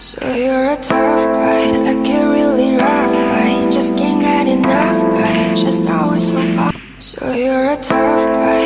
So you're a tough guy, like a really rough guy. Just can't get enough guy, just always so bad. So you're a tough guy,